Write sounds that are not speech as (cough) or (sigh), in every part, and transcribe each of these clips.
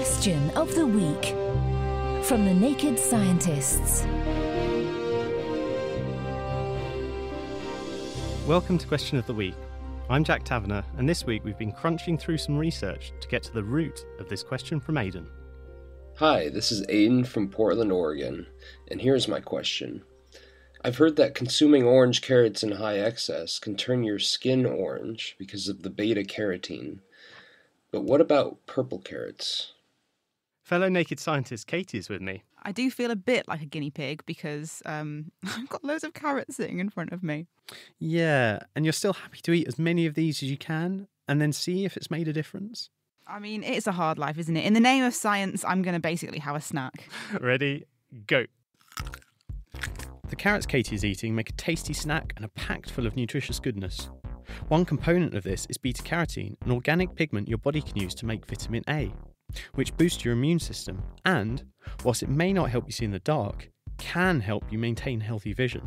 Question of the Week from the Naked Scientists. Welcome to Question of the Week. I'm Jack Tavener, and this week we've been crunching through some research to get to the root of this question from Aidan. Hi, this is Aidan from Portland, Oregon, and here's my question. I've heard that consuming orange carrots in high excess can turn your skin orange because of the beta carotene. But what about purple carrots? Fellow naked scientist Katie is with me. I do feel a bit like a guinea pig because um, (laughs) I've got loads of carrots sitting in front of me. Yeah, and you're still happy to eat as many of these as you can and then see if it's made a difference? I mean, it's a hard life, isn't it? In the name of science, I'm going to basically have a snack. (laughs) Ready? Go. The carrots Katie is eating make a tasty snack and are packed full of nutritious goodness. One component of this is beta carotene, an organic pigment your body can use to make vitamin A, which boosts your immune system and, whilst it may not help you see in the dark, can help you maintain healthy vision.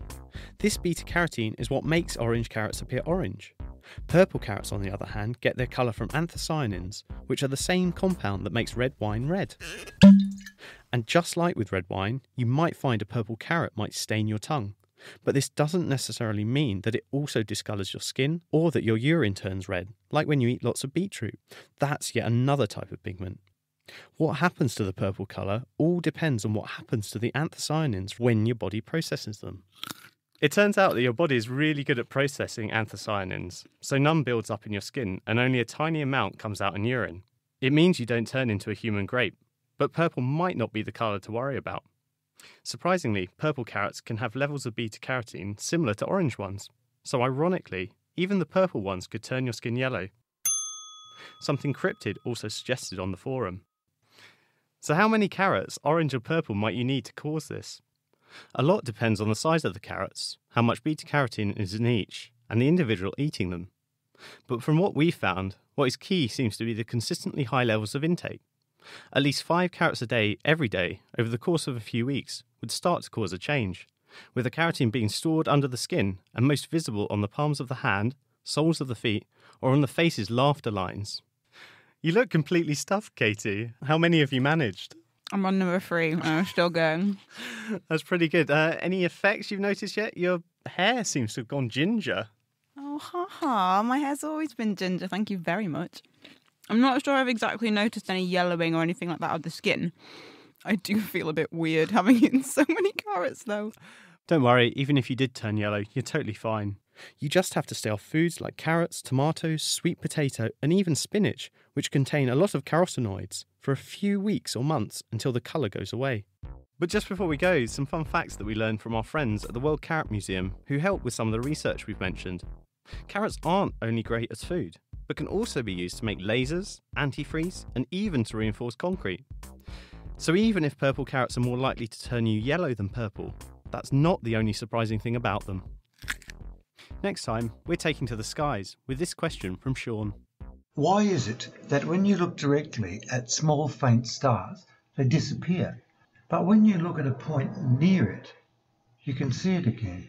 This beta carotene is what makes orange carrots appear orange. Purple carrots, on the other hand, get their colour from anthocyanins, which are the same compound that makes red wine red. And just like with red wine, you might find a purple carrot might stain your tongue. But this doesn't necessarily mean that it also discolours your skin or that your urine turns red, like when you eat lots of beetroot. That's yet another type of pigment. What happens to the purple colour all depends on what happens to the anthocyanins when your body processes them. It turns out that your body is really good at processing anthocyanins, so none builds up in your skin and only a tiny amount comes out in urine. It means you don't turn into a human grape, but purple might not be the colour to worry about. Surprisingly, purple carrots can have levels of beta carotene similar to orange ones, so ironically, even the purple ones could turn your skin yellow. Something Cryptid also suggested on the forum. So, how many carrots, orange or purple, might you need to cause this? A lot depends on the size of the carrots, how much beta carotene is in each, and the individual eating them. But from what we found, what is key seems to be the consistently high levels of intake. At least five carrots a day, every day, over the course of a few weeks, would start to cause a change, with the carotene being stored under the skin and most visible on the palms of the hand, soles of the feet, or on the face's laughter lines. You look completely stuffed, Katie. How many have you managed? I'm on number three and I'm still going. (laughs) That's pretty good. Uh, any effects you've noticed yet? Your hair seems to have gone ginger. Oh, ha ha. My hair's always been ginger. Thank you very much. I'm not sure I've exactly noticed any yellowing or anything like that of the skin. I do feel a bit weird having (laughs) eaten so many carrots, though. Don't worry, even if you did turn yellow, you're totally fine. You just have to stay off foods like carrots, tomatoes, sweet potato, and even spinach, which contain a lot of carotenoids, for a few weeks or months until the colour goes away. But just before we go, some fun facts that we learned from our friends at the World Carrot Museum who helped with some of the research we've mentioned. Carrots aren't only great as food, but can also be used to make lasers, antifreeze, and even to reinforce concrete. So even if purple carrots are more likely to turn you yellow than purple, that's not the only surprising thing about them. Next time, we're taking to the skies with this question from Sean. Why is it that when you look directly at small faint stars, they disappear, but when you look at a point near it, you can see it again?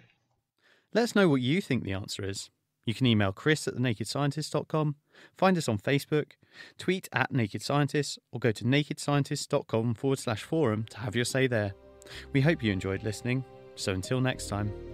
Let us know what you think the answer is. You can email chris at thenakedscientist.com, find us on Facebook, tweet at Naked Scientists, or go to nakedscientist.com forward slash forum to have your say there. We hope you enjoyed listening, so until next time.